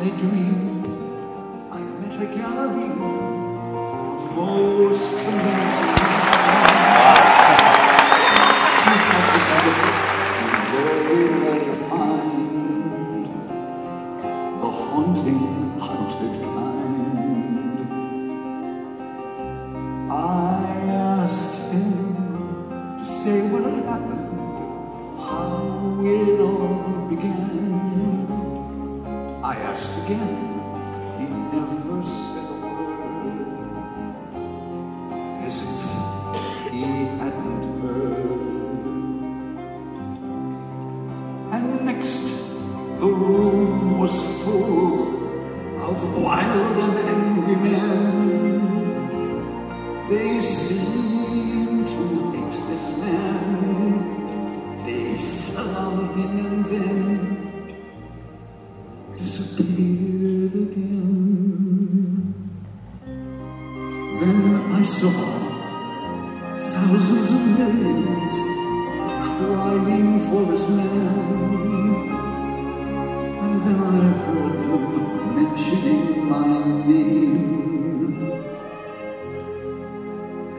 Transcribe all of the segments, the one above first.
I dreamed I met a Galilean, most amazing. Very well refined, the haunting, hunted kind. I asked him to say what had happened, how it all began. I asked again, he never said a word, as if he hadn't heard. And next, the room was full of wild and angry men. They seemed disappeared again. Then I saw thousands of millions crying for this man. And then I heard them mentioning my name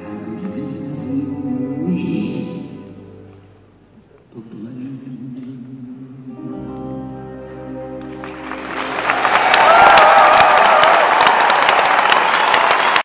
and leaving me to blame.